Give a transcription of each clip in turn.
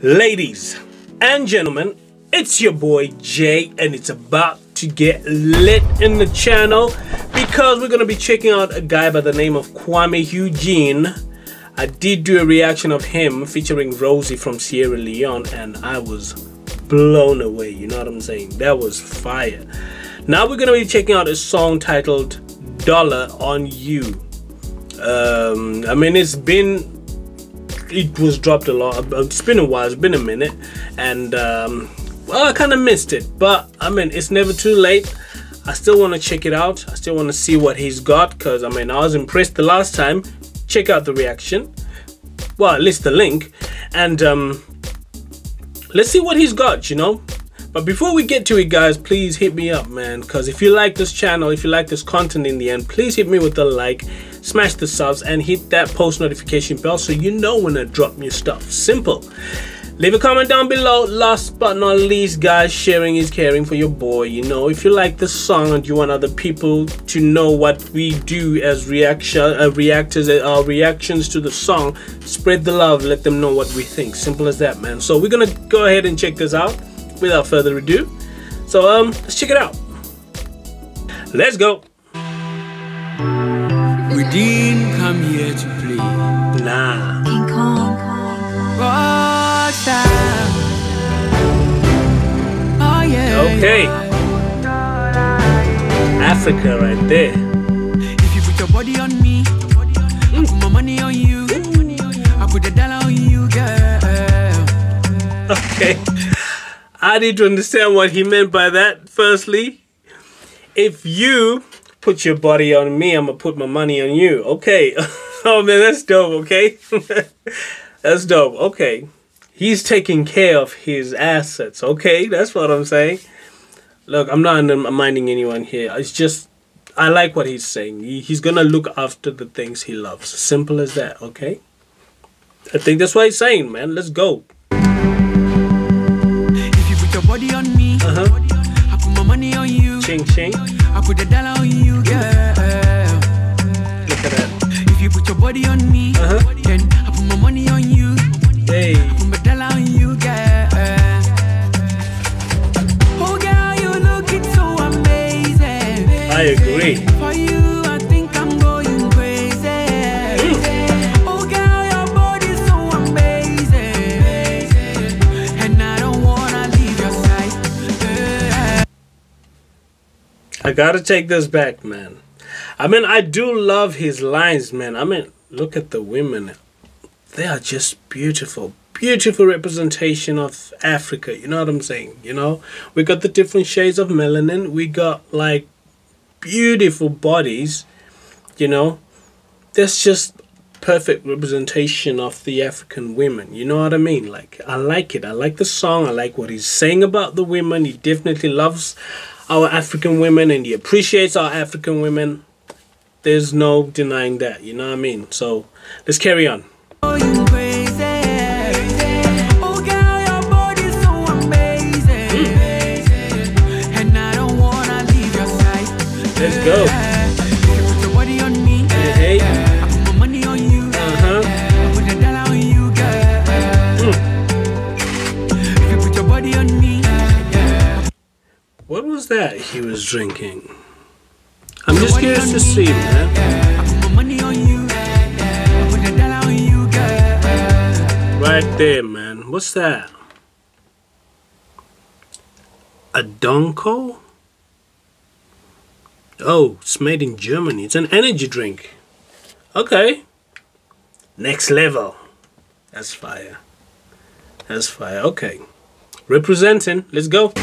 Ladies and gentlemen, it's your boy Jay, and it's about to get lit in the channel because we're gonna be checking out a guy by the name of Kuami Eugene. I did do a reaction of him featuring Rosie from Sierra Leone, and I was blown away. You know what I'm saying? That was fire. Now we're gonna be checking out a song titled "Dollar on You." Um, I mean, it's been it was dropped a lot. It's been a while. It's been a minute, and um, well, I kind of missed it. But I mean, it's never too late. I still want to check it out. I still want to see what he's got because I mean, I was impressed the last time. Check out the reaction. Well, at least the link, and um, let's see what he's got. You know. But before we get to it, guys, please hit me up, man. Because if you like this channel, if you like this content in the end, please hit me with a like smash the subs and hit that post notification bell so you know when I drop new stuff. Simple. Leave a comment down below. Last but not least, guys, sharing is caring for your boy. You know, if you like this song and you want other people to know what we do as reaction uh, reactors, uh, our reactions to the song, spread the love. Let them know what we think. Simple as that, man. So we're gonna go ahead and check this out without further ado. So um, let's check it out. Let's go. We didn't come here to play. Nah. King Kong. Rockstar. Oh yeah. Okay. Africa right there. If you put your body on me, I put my money on you. I put the dollar on you, girl. Okay. I need to understand what he meant by that. Firstly, if you put your body on me, I'm gonna put my money on you. Okay. oh man, that's dope, okay? that's dope. Okay. He's taking care of his assets. Okay, that's what I'm saying. Look, I'm not undermining anyone here. It's just I like what he's saying. He, he's gonna look after the things he loves. Simple as that, okay? I think that's what he's saying, man. Let's go. If you put your body on me, Uh-huh. I put my money on you. Ching ching. I put the dollar on you, body on me, Uh-huh. then I put my money on you. Hey. Put my dollar on you, girl. Oh, girl, you looking so amazing. I agree. For you, I think I'm going crazy. Oh, girl, your body's so amazing. And I don't wanna leave your side. I gotta take this back, man. I mean, I do love his lines, man. I mean, look at the women. They are just beautiful. Beautiful representation of Africa. You know what I'm saying? You know? We got the different shades of melanin. We got like beautiful bodies. You know? That's just perfect representation of the African women. You know what I mean? Like I like it. I like the song. I like what he's saying about the women. He definitely loves our African women and he appreciates our African women. There's no denying that. You know what I mean? So let's carry on. Oh, girl, your body's so amazing. And I don't wanna leave your side. Let's go. If you put your body on me, Hey, hey. I put my money on you. Uh-huh. I put the dollar on you, girl. If you put your body on me, What was that he was drinking? I'm just curious to see, man. I put my money on you. I put the dollar on you, girl. Right there, man. What's that? Adonko? Oh, it's made in Germany. It's an energy drink. Okay. Next level. That's fire. That's fire. Okay. Representing. Let's go.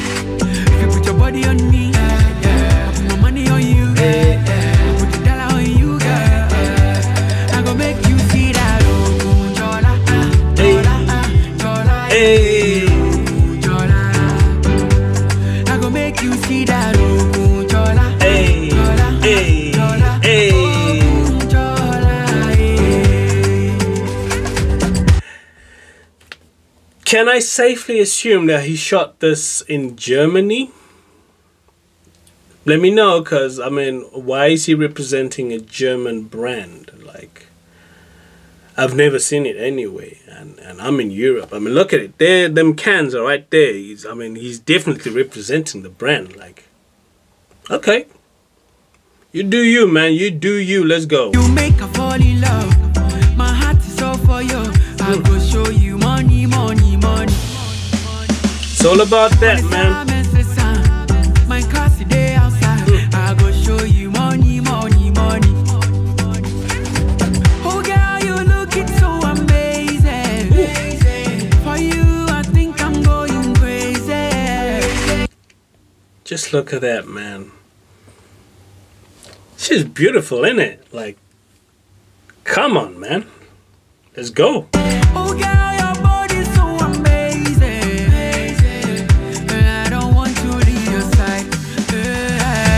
Can I safely assume that he shot this in Germany? Let me know, cause I mean, why is he representing a German brand? Like, I've never seen it anyway, and, and I'm in Europe. I mean, look at it. There, them cans are right there. He's, I mean, he's definitely representing the brand. Like, okay, you do you, man. You do you. Let's go. You Hmm. I go show you money, money, money. Oh girl, you look so amazing. For you I think I'm going crazy. Just look at that, man. She's beautiful, isn't it? Like, come on, man. Let's go. Oh girl,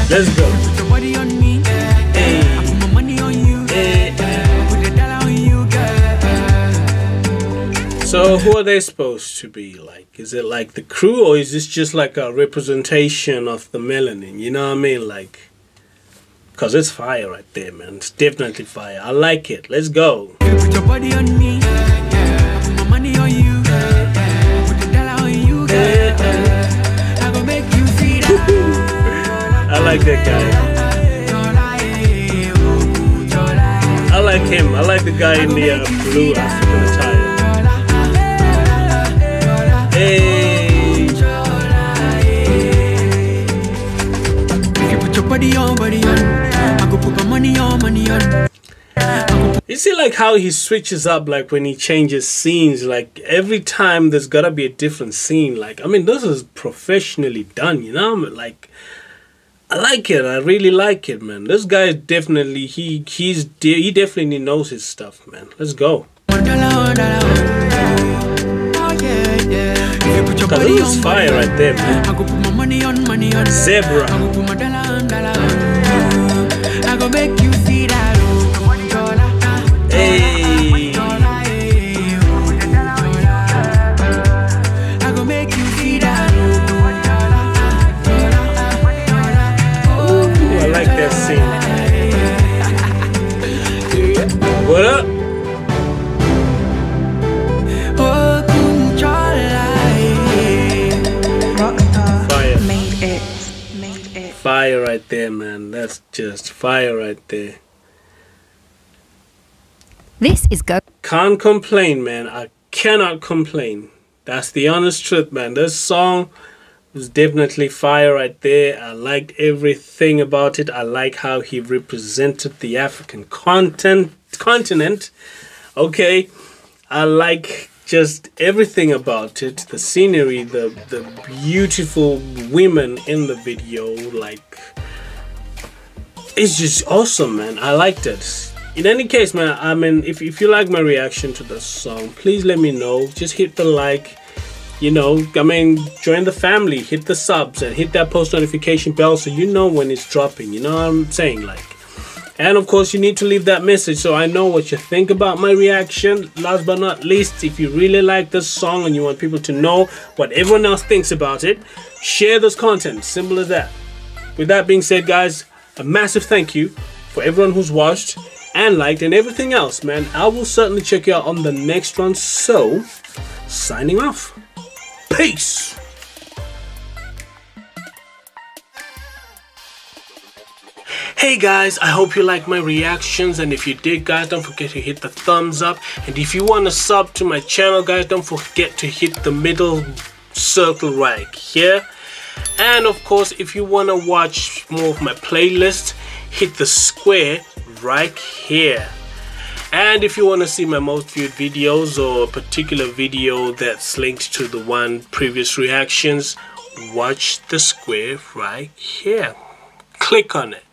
Let's go. Put your body on me. Hey, I put my money on you. hey, hey. Put the dollar on you, girl. So, who are they supposed to be? Like, is it like the crew, or is this just like a representation of the melanin? You know what I mean? Like, cause it's fire right there, man. It's definitely fire. I like it. Let's go. Put your body on me. I put my money on you. Like that guy. I like him. I like the guy in the uh, blue African attire. Hey, If you put your body on, body on, I go put my money on, money on. you see like how he switches up like when he changes scenes. Like every time there's gotta be a different scene. Like I mean, this is professionally done. You know, like I like it. I really like it, man. This guy definitely he he's de- he definitely knows his stuff, man. Let's go. Cause is fire right there, man. Zebra. Ooh, I like that scene. What up? Fire. made it. Made it. Fire right there, man. That's just fire right there. This is Go. Can't complain, man. I cannot complain. That's the honest truth, man. This song was definitely fire right there. I liked everything about it. I like how he represented the African content continent. Okay. I like just everything about it. The scenery, the the beautiful women in the video, like it's just awesome, man. I liked it. In any case, man, I mean, if, if you like my reaction to the song, please let me know. Just hit the like, you know, I mean, join the family, hit the subs, and hit that post notification bell so you know when it's dropping. You know what I'm saying? Like, and of course, you need to leave that message so I know what you think about my reaction. Last but not least, if you really like this song and you want people to know what everyone else thinks about it, share this content. Simple as that. With that being said, guys, a massive thank you for everyone who's watched and liked and everything else, man. I will certainly check you out on the next one. So, signing off. Peace. Hey guys, I hope you like my reactions and if you did guys don't forget to hit the thumbs up. And if you want to sub to my channel guys don't forget to hit the middle circle right here. And of course if you want to watch more of my playlist hit the square right here and if you want to see my most viewed videos or a particular video that's linked to the one previous reactions watch the square right here. Click on it